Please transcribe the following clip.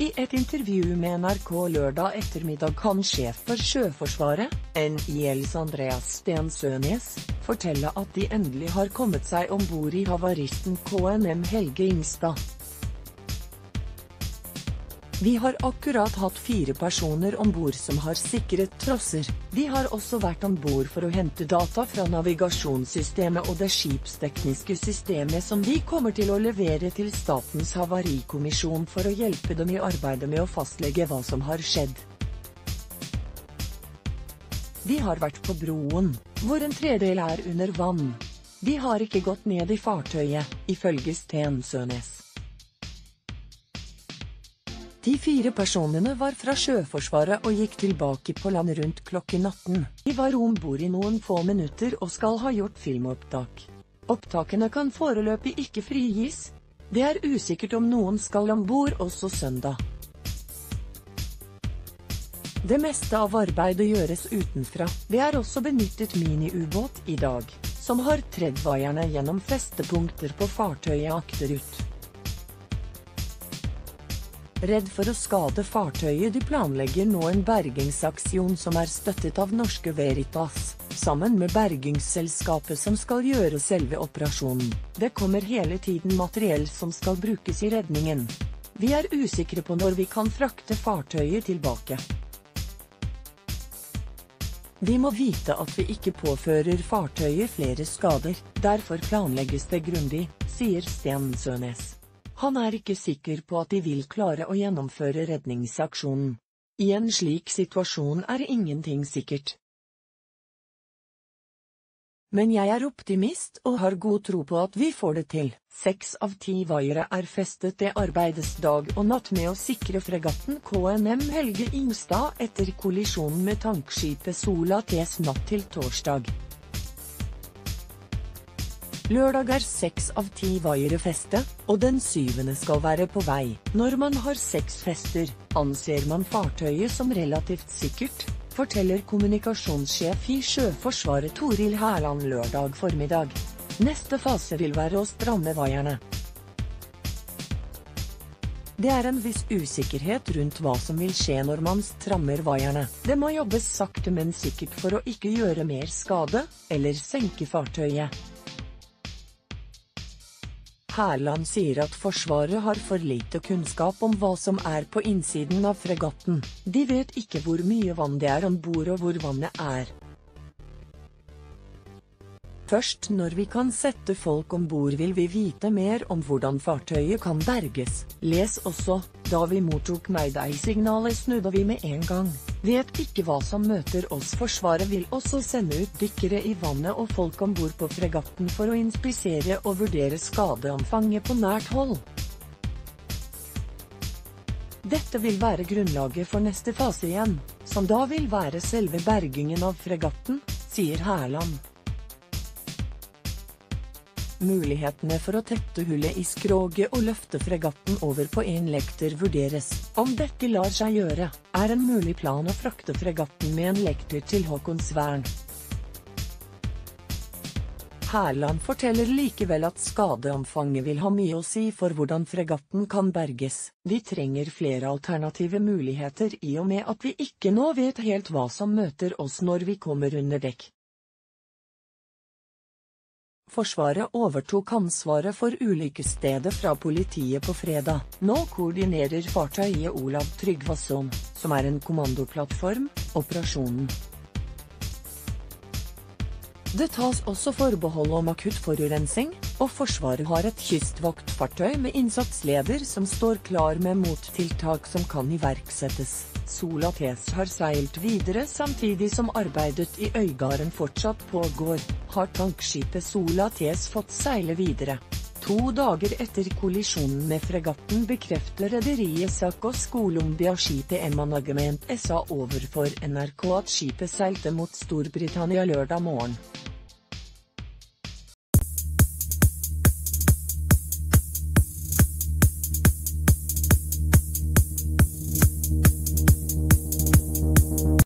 I et intervju med NRK lørdag ettermiddag kan sjef for Sjøforsvaret, NILs Andreas Sten Sønes, fortelle at de endelig har kommet seg om bord i havaristen KNM Helge Ingstad. Vi har akkurat hatt fire personer om bord som har sikret trosser. De har også vært om bord for å hente data fra navigasjonssystemet og det skipstekniske systemet som de kommer til å levere til Statens havarikommisjon for å hjelpe dem i arbeidet med å fastlegge hva som har skjedd. De har vært på broen, hvor en tredel er under vann. De har ikke gått ned i fartøyet, ifølge Sten Sønes. De fire personene var fra Sjøforsvaret og gikk tilbake på land rundt klokken 18. De var om bord i noen få minutter og skal ha gjort filmopptak. Opptakene kan foreløpig ikke frigis. Det er usikkert om noen skal om bord også søndag. Det meste av arbeidet gjøres utenfra. Det er også benyttet miniubåt i dag, som har treddvaierne gjennom festepunkter på fartøyet akterut. Redd for å skade fartøyet de planlegger nå en bergingsaksjon som er støttet av norske Veritas, sammen med bergingsselskapet som skal gjøre selve operasjonen. Det kommer hele tiden materiell som skal brukes i redningen. Vi er usikre på når vi kan frakte fartøyet tilbake. Vi må vite at vi ikke påfører fartøyet flere skader, derfor planlegges det grundig, sier Sten Sønes. Han er ikke sikker på at de vil klare å gjennomføre redningsaksjonen. I en slik situasjon er ingenting sikkert. Men jeg er optimist og har god tro på at vi får det til. Seks av ti vaiere er festet det arbeides dag og natt med å sikre fregatten KNM Helge Ingstad etter kollisjonen med tankskipet Sola Ts natt til torsdag. Lørdag er seks av ti vaiere feste, og den syvende skal være på vei. Når man har seks fester, anser man fartøyet som relativt sikkert, forteller kommunikasjonssjef i Sjøforsvaret Toril Hærland lørdag formiddag. Neste fase vil være å stramme vaierne. Det er en viss usikkerhet rundt hva som vil skje når man strammer vaierne. Det må jobbes sakte, men sikkert for å ikke gjøre mer skade, eller senke fartøyet. Hærland sier at Forsvaret har for lite kunnskap om hva som er på innsiden av fregatten. De vet ikke hvor mye vann det er om bord og hvor vannet er. Først når vi kan sette folk om bord vil vi vite mer om hvordan fartøyet kan berges. Les også, da vi mottok Mayday-signalet snudde vi med en gang. Vet ikke hva som møter oss Forsvaret vil også sende ut dykkere i vannet og folk om bord på fregatten for å inspisere og vurdere skadeomfanget på nært hold. Dette vil være grunnlaget for neste fase igjen, som da vil være selve bergingen av fregatten, sier Hærland. Mulighetene for å tette hullet i skroget og løfte fregatten over på en lekter vurderes. Om dette lar seg gjøre, er en mulig plan å frakte fregatten med en lekter til Haakonsvern. Hærland forteller likevel at skadeomfanget vil ha mye å si for hvordan fregatten kan berges. Vi trenger flere alternative muligheter i og med at vi ikke nå vet helt hva som møter oss når vi kommer under dekk. Forsvaret overtok ansvaret for ulykkesstedet fra politiet på fredag. Nå koordinerer fartøyet Olav Tryggvason, som er en kommandoplattform, operasjonen. Det tas også forbehold om akutt forurensing, og Forsvaret har et kystvaktfartøy med innsatsleder som står klar med mottiltak som kan iverksettes. Sola Tes har seilt videre samtidig som arbeidet i Øygarden fortsatt pågår, har tankskipet Solates fått seile videre. To dager etter kollisjonen med fregatten bekrefter rederiet Sakos Colombia-skipet Emanagement SA overfor NRK at skipet seilte mot Storbritannia lørdag morgen.